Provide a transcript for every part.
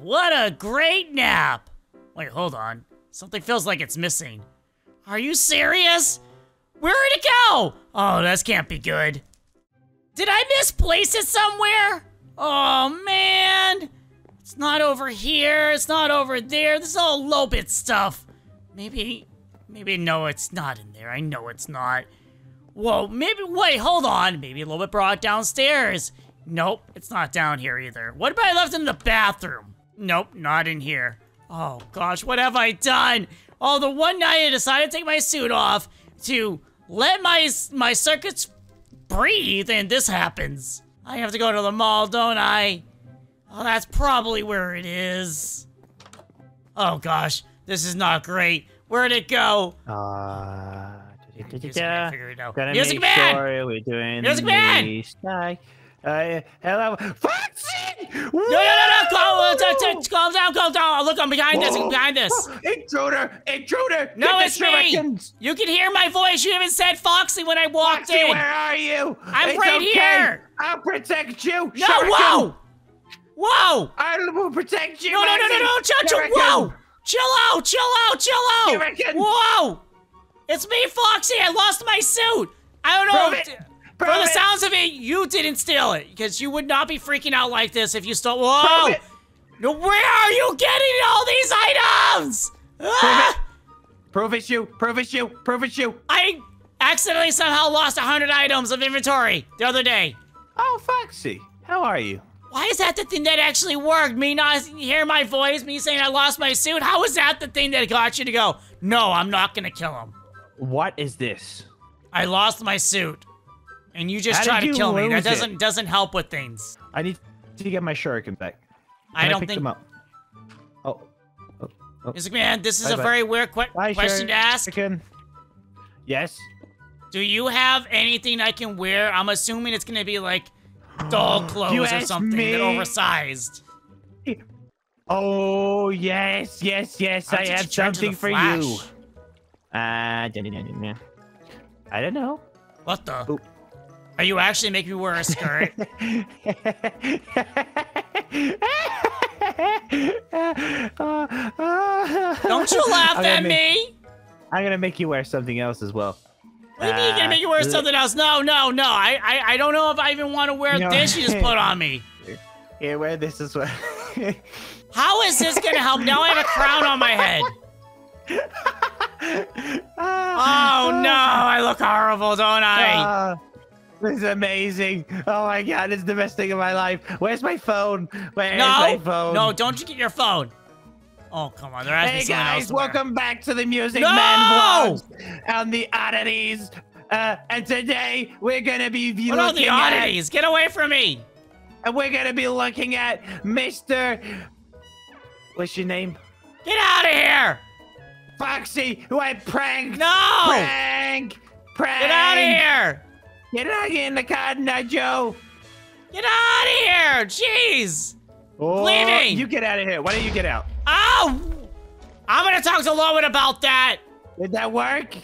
what a great nap. Wait, hold on. Something feels like it's missing. Are you serious? Where did it go? Oh, this can't be good. Did I misplace it somewhere? Oh, man. It's not over here. It's not over there. This is all Lolbit stuff. Maybe, maybe no, it's not in there. I know it's not. Whoa, maybe, wait, hold on. Maybe Lolbit brought it downstairs. Nope, it's not down here either. What if I left in the bathroom? Nope, not in here. Oh gosh, what have I done? Oh, the one night I decided to take my suit off to let my my circuits breathe, and this happens. I have to go to the mall, don't I? Oh, that's probably where it is. Oh gosh, this is not great. Where'd it go? Uh, Music Man, figure it out. Gotta Music make Man! sure we're doing Music Man! sky. Uh, hello, Foxy! No, no, no, no! Calm, uh, calm down, calm down. Look, I'm behind this. I'm behind this. Intruder! Intruder! No, Get it's me. You can hear my voice. You even said Foxy when I walked Foxy, in. where are you? I'm It's right okay. here. I'll protect you. No, Shuriken. whoa! Whoa! I will protect you. No, no, no, no, no, chill, whoa! Chill out, chill out, chill out! Shuriken. Whoa! It's me, Foxy. I lost my suit. I don't know. Prove For the it. sounds of it, you didn't steal it because you would not be freaking out like this if you stole. Whoa! It. No, where are you getting all these items? Prove Ah! Prove it's you. Prove it's you. Prove it's you. I accidentally somehow lost 100 items of inventory the other day. Oh, Foxy, how are you? Why is that the thing that actually worked? Me not hearing my voice, me saying I lost my suit? How is that the thing that got you to go, no, I'm not gonna kill him? What is this? I lost my suit. And you just How try to kill me. That it? doesn't doesn't help with things. I need to get my shuriken back. I Can don't pick think them up. Oh. oh, oh. Music Man, this is Bye a bye. very weird que- Bye, question to ask. Yes. Do you have anything I can wear? I'm assuming it's gonna be like doll clothes or something that oversized. Oh yes, yes, yes. How I have something for Flash? you. Uh. I don't know. What the? Oop. Are you actually making me wear a skirt? Don't you laugh at make- me! I'm gonna make you wear something else as well. What do you mean you're gonna make you wear Uh, something else? No, no, no. I, I, I don't know if I even want to wear No. this you just put on me. Here, wear this as well. How is this gonna help? Now I have a crown on my head. Oh no, I look horrible, don't I? Ah, this is amazing. Oh my god, it's the best thing in my life. Where's my phone? Where's my no, phone? no, don't you get your phone. Oh, come on, there has to be Hey something else guys, welcome back to the Music No! Man vlogs and the oddities. Uh, and today we're gonna be What are looking the at, oddities? Get away from me! and we're gonna be looking at Mr. What's your name? Get out of here! Foxy, who I pranked. No! Prank! Prank! Get out of here! Get out of here in the car, now, Joe. Get out of here! Jeez! Oh, Leaving. You get out of here. Why don't you get out? Oh! I'm gonna talk to Loban about that! Did that work?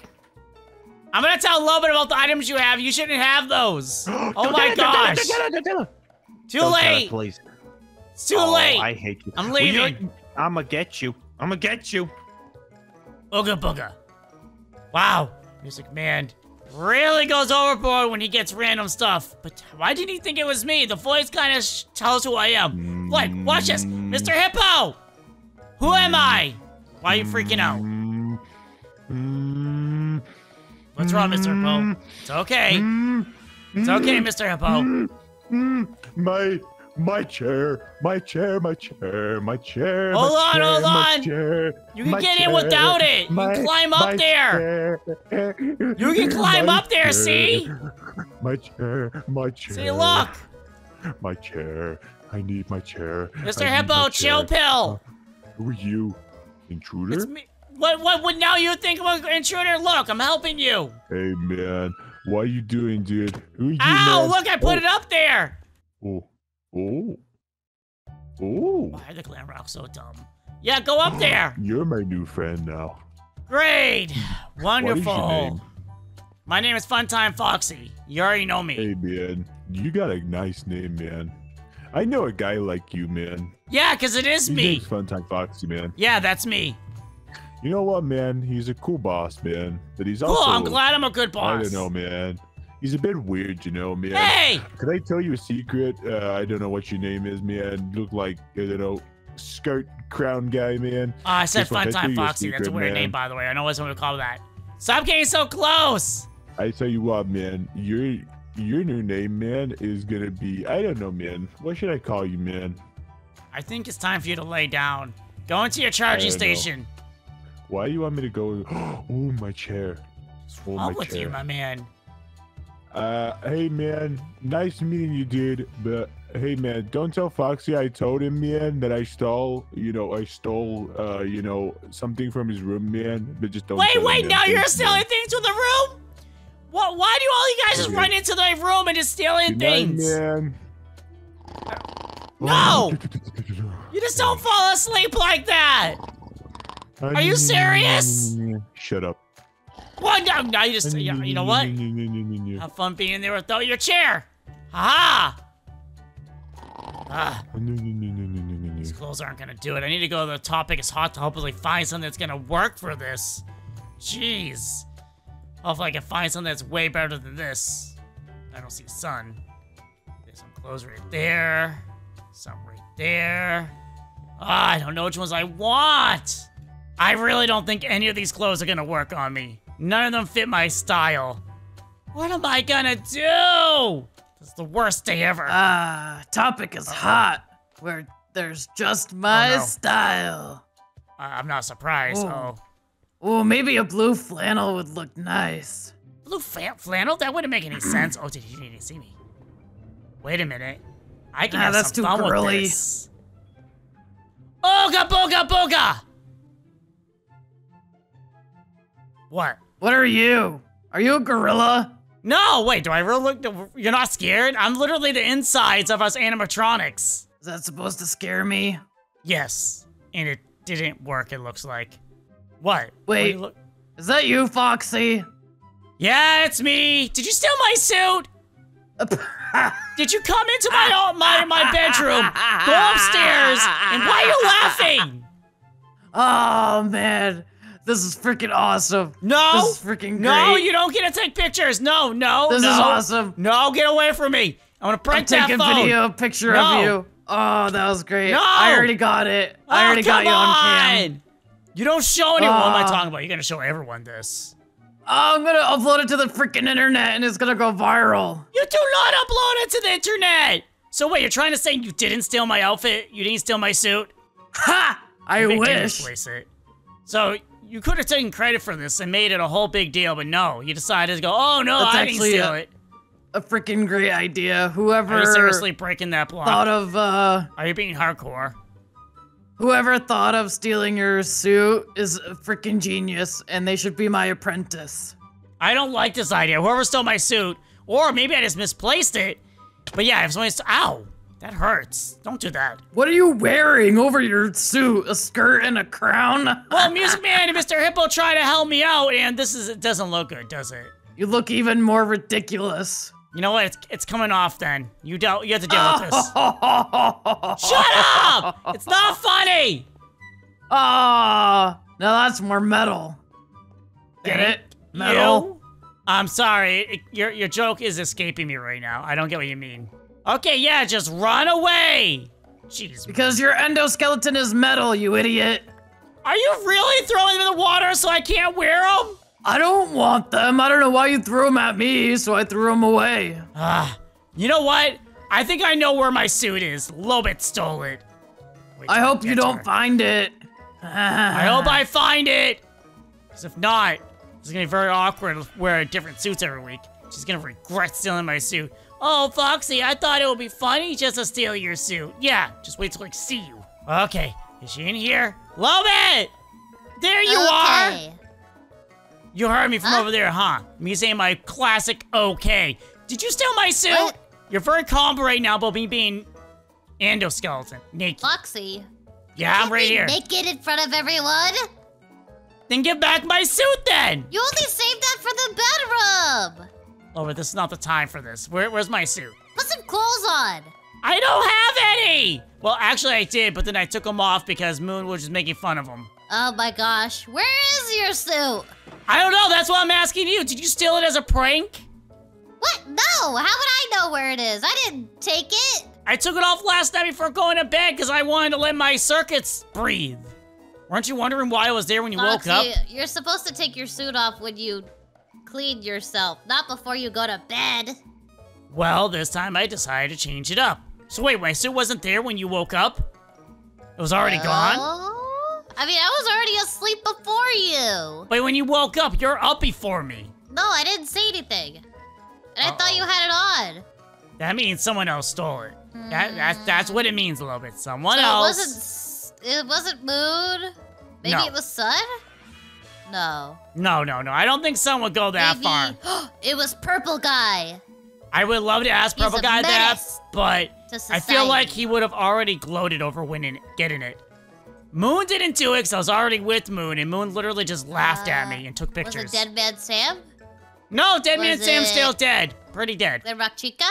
I'm gonna tell Loban about the items you have. You shouldn't have those. oh Don't my gosh! Don't tell her, don't. Too Don't tell her, late! please. It's too Oh, late! I hate you. I'm Well, leaving. I'ma get you. I'ma get you. Ooga booga. Wow, Music Man really goes overboard when he gets random stuff. But why didn't he think it was me? The voice kind of tells who I am. Like, watch this, Mr. Hippo. Who am I? Why are you freaking out? What's wrong, Mr. Hippo? It's okay. It's okay, Mr. Hippo. My my chair, my chair, my chair, my chair. Hold my on, chair, hold my on. chair, You can my get in without it. You can climb up there. You can climb My up there, see? My chair, my chair. See, look, My chair. I need my chair. Mr. Hippo, my chill chair. pill. Who are you? Intruder? It's me. What? What would now you think of an intruder? Look, I'm helping you. Hey man, what are you doing, dude? Who are you, Ow! man? Look, I put oh, it up there. Oh, oh, oh! Why are the glam rocks so dumb? Yeah, go up there. You're my new friend now. Great. What is your Wonderful. name? My name is Funtime Foxy. You already know me. Hey man, you got a nice name, man. I know a guy like you, man. Yeah, because it is His me. Funtime Foxy, man. Yeah, that's me. You know what, man? He's a cool boss, man. But he's Cool, also I'm glad I'm a good boss. I don't know, man. He's a bit weird, you know, man. Hey! Could I tell you a secret? Uh, I don't know what your name is, man. Look like I don't know, skirt crown guy, man. Oh, I said Funtime Foxy. That's a weird man. name, by the way. I know what someone would call that. Stop getting so close! I tell you what, man. Your your new name, man, is gonna be I don't know, man. What should I call you, man? I think it's time for you to lay down. Go into your charging don't know. station. Why do you want me to go? Oh, my chair. Oh, I'm my with chair. you, my man. Uh, hey man, nice meeting you, dude. But hey man, don't tell Foxy I told him, man, that I stole, you know, I stole, uh, you know, something from his room, man. But just don't. Wait, wait, now you're man. stealing things from the room? What? Why do all you guys just Okay. run into the room and just stealing Good night, things? man. No! You just don't fall asleep like that! Are you serious? Shut up. What? No, now you just, you you know what? Have fun being there without your chair. Ha Ah, these clothes aren't gonna do it. I need to go to the topic is hot to hopefully find something that's gonna work for this. Jeez. Hopefully I can find something that's way better than this. I don't see the sun. There's some clothes right there. Some right there. Ah, I don't know which ones I want. I really don't think any of these clothes are gonna work on me. None of them fit my style. What am I gonna do? This is the worst day ever. Ah, topic is hot. Where there's just my Oh, no. style. I- I'm not surprised. Oh. Oh. Oh, maybe a blue flannel would look nice. Blue flannel? That wouldn't make any sense. Oh, did he need to see me? Wait a minute. I can Ah, have that's some too fun girly. with this. Ooga booga booga! What? What are you? Are you a gorilla? No, wait, do I really look? You're not scared? I'm literally the insides of us animatronics. Is that supposed to scare me? Yes, and it didn't work, it looks like. What? Wait. Is that you, Foxy? Yeah, it's me. Did you steal my suit? Did you come into my my my bedroom? Go upstairs. And why are you laughing? oh man, this is freaking awesome. No. This is freaking No, you don't get to take pictures. No, no, This no. is awesome. No, get away from me. I want to break I'm that taking phone. video picture No. of you. Oh, that was great. No. I already got it. I Oh, already got you on cam. on. You don't show anyone. what am I Ah. talking about? You're gonna show everyone this. Oh, I'm gonna upload it to the freaking internet and it's gonna go viral. You do not upload it to the internet. So wait, you're trying to say you didn't steal my outfit? You didn't steal my suit? Ha! I wish. misplace it. So you could have taken credit for this and made it a whole big deal, but no, you decided to go, oh no, That's I didn't actually steal a- it. A freaking great idea. Whoever Are you seriously breaking that block? thought of uh Are you being hardcore? whoever thought of stealing your suit is a freaking genius and they should be my apprentice. I don't like this idea. Whoever stole my suit, or maybe I just misplaced it. But yeah, if somebody, ow, that hurts. Don't do that. What are you wearing over your suit? A skirt and a crown? Well, Music Man and Mr. Hippo try to help me out, and this is it doesn't look good, does it? You look even more ridiculous. You know what? It's, it's coming off then. You don't. You have to deal with this. Shut up! It's not funny. Ah, now that's more metal. Get it? Metal. You? I'm sorry. It- your your joke is escaping me right now. I don't get what you mean. Okay, yeah, just run away. Jeez. Because your endoskeleton is metal, you idiot. Are you really throwing them in the water so I can't wear them? I don't want them. I don't know why you threw them at me, so I threw them away. Ah, you know what? I think I know where my suit is. Lolbit stole it. Wait I hope you don't her. find it. I hope I find it. Because if not, it's gonna be very awkward wearing different suits every week. She's gonna regret stealing my suit. Oh, Foxy, I thought it would be funny just to steal your suit. Yeah, just wait till I see you. Okay, is she in here? Lolbit! There you are! You heard me from Huh? over there, huh? Me saying my classic okay. Did you steal my suit? What? You're very calm right now about me being endoskeleton, naked. Foxy. Yeah, I'm right here. Naked in front of everyone. Then give back my suit then! You only saved that for the bedroom. Oh, but this is not the time for this. Where, where's my suit? Put some clothes on. I don't have any! Well, actually I did, but then I took them off because Moon was just making fun of them. Oh my gosh. Where is your suit? I don't know, that's why I'm asking you. Did you steal it as a prank? What? No. How would I know where it is? I didn't take it. I took it off last night before going to bed because I wanted to let my circuits breathe. Weren't you wondering why I was there when you woke up? You're supposed to take your suit off when you clean yourself, not before you go to bed. Well, this time I decided to change it up. So wait, my suit wasn't there when you woke up? It was already gone? Oh? I mean, I was already asleep before you. Wait, when you woke up, you're up before me. No, I didn't say anything. And I thought you had it on. That means someone else stole it. That, that's, hmm. that's what it means a little bit. Someone so else. it wasn't. It wasn't Moon. Maybe No. it was Sun. No. No, no, no. I don't think someone would go that Maybe far. it was Purple Guy. I would love to ask Purple Guy that, but I feel like he would have already gloated over winning, getting it. Moon didn't do it because I was already with Moon, and Moon literally just laughed at Uh, me and took pictures. Was it Dead Man Sam? No, Dead Man Was Sam's still dead. Pretty dead. Glamrock Chica?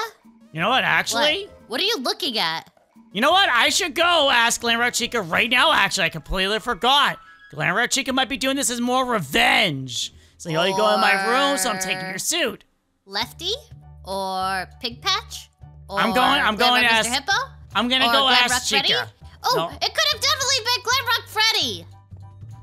You know what, actually? What? What are you looking at? You know what? I should go ask Glamrock Chica right now, actually. I completely forgot. Glamrock Chica might be doing this as more revenge. So you only go in my room, so I'm taking your suit. Lefty? Or Pig Patch? Or I'm going- I'm going to ask- Hippo? I'm gonna go ask Rock Freddy? Oh, No. it could have definitely been Glamrock Freddy.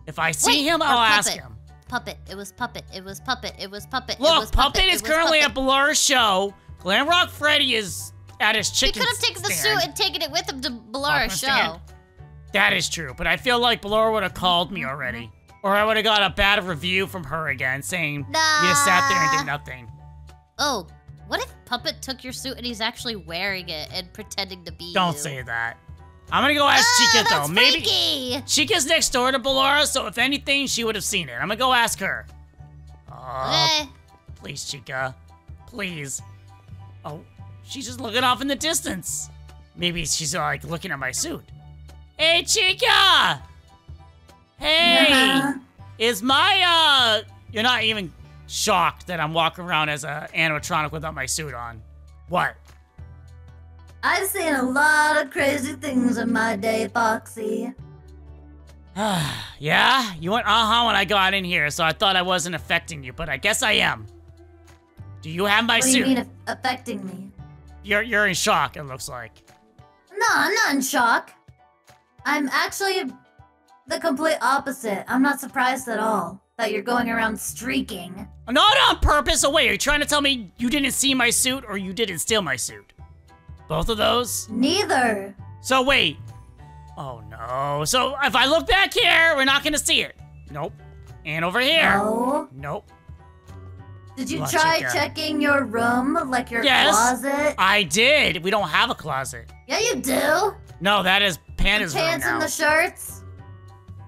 If I see Wait, him, I'll ask Puppet. him. Puppet. It was Puppet. It was Puppet. It was Puppet. it Look, was Puppet, it is currently Puppet. at Blur's show. Glamrock Freddy is at his chicken. He could have taken the suit and taken it with him to my show. stand. That is true, but I feel like Blur would have called me already. Or I would have got a bad review from her again saying you just sat there and did nothing. Oh, what if Puppet took your suit and he's actually wearing it and pretending to be Don't you? say that. I'm gonna go ask Ah, Chica though. Maybe freaky. Chica's next door to Ballora, so if anything, she would have seen it. I'm gonna go ask her. Oh, Okay. please, Chica. Please. Oh, she's just looking off in the distance. Maybe she's like looking at my suit. Hey, Chica! Hey! Yeah. Is my, uh. You're not even shocked that I'm walking around as a animatronic without my suit on. What? I've seen a lot of crazy things in my day, Foxy. yeah? You went uh-huh when I got in here, so I thought I wasn't affecting you, but I guess I am. Do you have my what do suit? you mean affecting me? You're you're in shock, it looks like. No, I'm not in shock. I'm actually the complete opposite. I'm not surprised at all that you're going around streaking. Not on purpose. So wait, are you trying to tell me you didn't see my suit or you didn't steal my suit? Both of those? Neither. So wait. Oh no. So if I look back here, we're not gonna see it. Nope. And over here. No. Nope. Did you try checking your room, like your Yes. closet? I did. We don't have a closet. Yeah, you do. No, that is Panda's the pants and the shirts.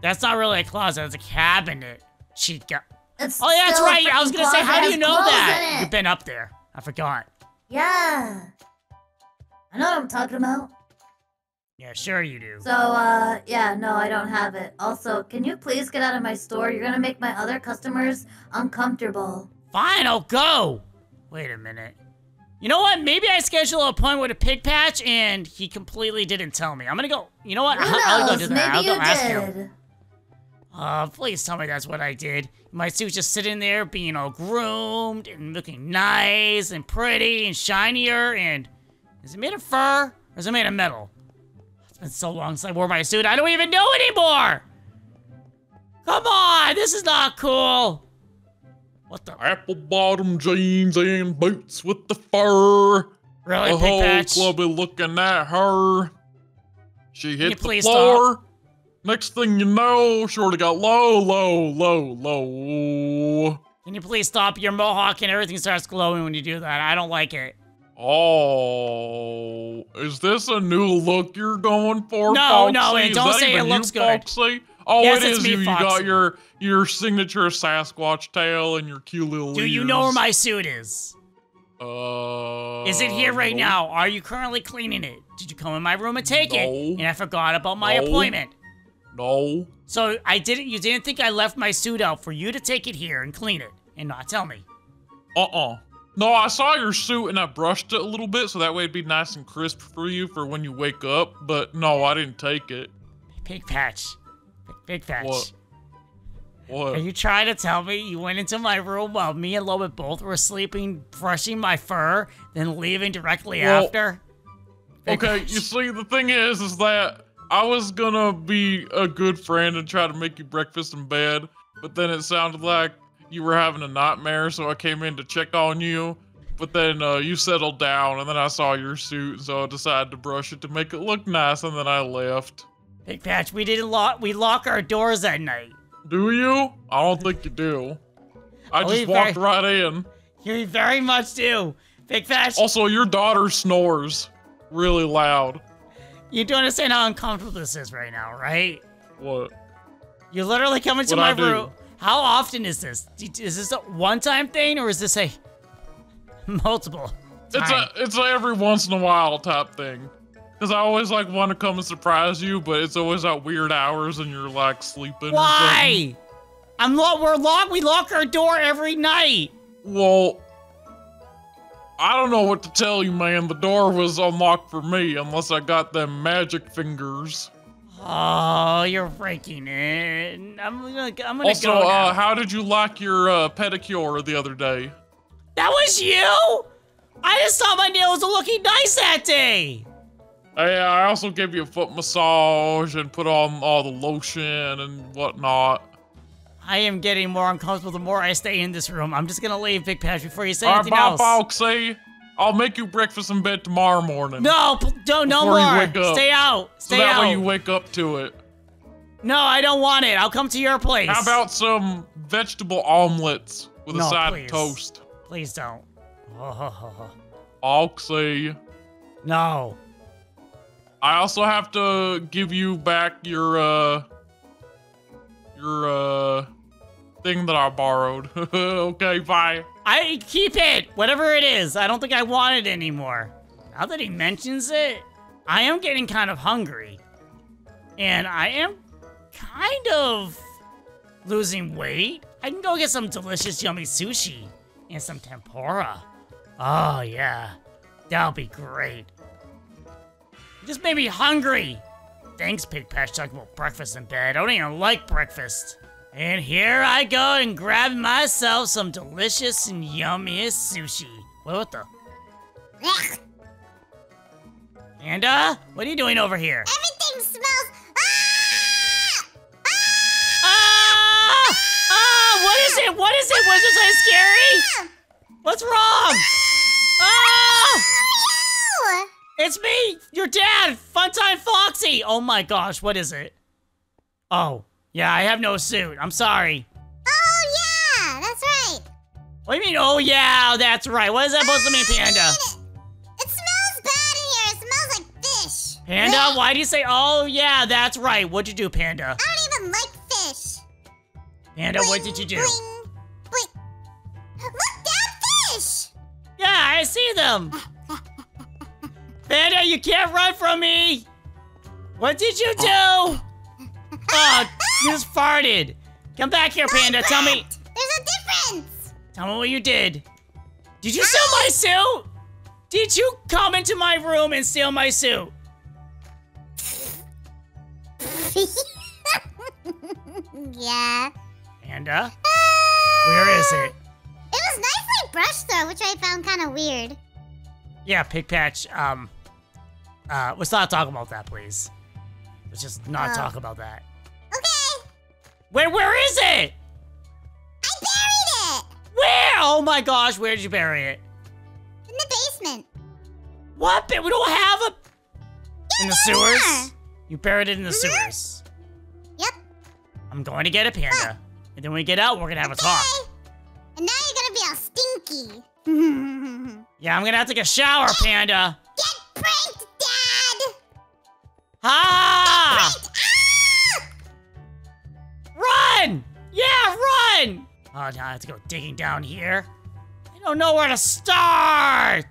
That's not really a closet. It's a cabinet. Chica. It's Oh yeah, that's right. I was gonna say, how do you know that? You've been up there. I forgot. Yeah. I know what I'm talking about. Yeah, sure you do. So, uh, yeah, no, I don't have it. Also, can you please get out of my store? You're gonna make my other customers uncomfortable. Fine, I'll go. Wait a minute. You know what? Maybe I schedule an appointment with a pig patch and he completely didn't tell me. I'm gonna go. You know what? Who I'll, I'll go do that. Maybe I'll go ask him. did. Uh, please tell me that's what I did. My suit's just sitting there being all groomed and looking nice and pretty and shinier and. Is it made of fur or is it made of metal? It's been so long since I wore my suit, I don't even know anymore! Come on, this is not cool! What the? Apple bottom jeans and boots with the fur. Really, the whole Patch? club is looking at her. She hit the floor. Next thing you know, Shorty got low, low, low, low. Can you please stop your mohawk and everything starts glowing when you do that? I don't like it. Oh, is this a new look you're going for? No, Foxy? no, and don't say it looks you, good. Foxy? Oh, Yes, it is me, you. You got your your signature Sasquatch tail and your cute little Do you know where my suit is? Uh, Is it here right nope. now? Are you currently cleaning it? Did you come in my room and take No. it? And I forgot about my No. appointment. No. So I didn't. You didn't think I left my suit out for you to take it here and clean it and not tell me. Uh-uh. No, I saw your suit and I brushed it a little bit so that way it'd be nice and crisp for you for when you wake up. But no, I didn't take it. Pig Patch. Pig Patch. What? What? Are you trying to tell me you went into my room while me and Lolbit both were sleeping, brushing my fur, then leaving directly Well, after? Big Okay, you see, the thing is, is that I was gonna be a good friend and try to make you breakfast in bed, but then it sounded like you were having a nightmare, so I came in to check on you. But then uh, you settled down, and then I saw your suit, so I decided to brush it to make it look nice, and then I left. Pig Patch, we didn't lock. We lock our doors at night. Do you? I don't think you do. I Oh, just walked very- right in. You very much do. Pig Patch, Also, your daughter snores really loud. you do understand how uncomfortable this is right now, right? What? You literally come into What'd my room. How often is this? Is this a one-time thing or is this a multiple? It's a it's a every once in a while type thing. Cause I always like want to come and surprise you, but it's always at weird hours and you're like sleeping. Why? I'm lo- we're locked. We lock our door every night. Well, I don't know what to tell you, man. The door was unlocked for me unless I got them magic fingers. Oh, you're breaking in. I'm gonna. I'm gonna Also, go uh, how did you like your uh, pedicure the other day? that was you. I just thought my nails were looking nice that day. Hey, I also gave you a foot massage and put on all the lotion and whatnot. I am getting more uncomfortable the more I stay in this room. I'm just gonna leave, Pig Patch, before you say All right, anything bye, else. Foxy. I'll make you breakfast in bed tomorrow morning. No, don't, no more. Stay out. So that out. way you wake up to it. no, I don't want it. I'll come to your place. How about some vegetable omelets with No, a side please. of toast? Please don't. Oh, Foxy. no. I also have to give you back your uh your uh thing that I borrowed. okay, bye. I keep it, whatever it is. I don't think I want it anymore. Now that he mentions it, I am getting kind of hungry. And I am kind of losing weight. I can go get some delicious, yummy sushi and some tempura. Oh, yeah. That'll be great. You just made me hungry. Thanks, Pig Patch, talking about breakfast in bed. I don't even like breakfast. And here I go and grab myself some delicious and yummiest sushi. Wait, what the? Ugh, Panda? What are you doing over here? everything smells. Ah! Ah! Ah! Ah! What is it? What is it? Was this so scary? What's wrong? Ah! It's me, your dad, Funtime Foxy. Oh my gosh, what is it? Oh, yeah, I have no suit. I'm sorry. Oh yeah, that's right. What do you mean? Oh yeah, that's right. What is that supposed to mean, oh, Panda? It smells bad in here. It smells like fish. Panda, Ugh, why do you say? Oh yeah, that's right. What'd you do, Panda? I don't even like fish. Panda, what did you do? Bling, bling. Look, Dad, fish. Yeah, I see them. Uh, Panda, you can't run from me. What did you do? Oh, you just farted. Come back here, Panda. Tell me, There's a difference. tell me what you did. Did you steal my suit? Did you come into my room and steal my suit? yeah. Panda, where is it? It was nicely brushed though, which I found kind of weird. Yeah, Pig Patch. Um, uh, let's not talk about that, please. Let's just not Oh. talk about that. Okay, Where, where is it? I buried it Where? Oh my gosh, where did you bury it? in the basement. What? We don't have a. In the there. sewers? You buried it in the Mhm. sewers. Yep. I'm going to get a panda. And then when we get out, we're gonna have a talk. And now you're gonna be all stinky. Yeah, I'm gonna have to take a shower, panda. Get pranked. Ah! Run! Yeah, run! Oh, now I have to go digging down here. I don't know where to start.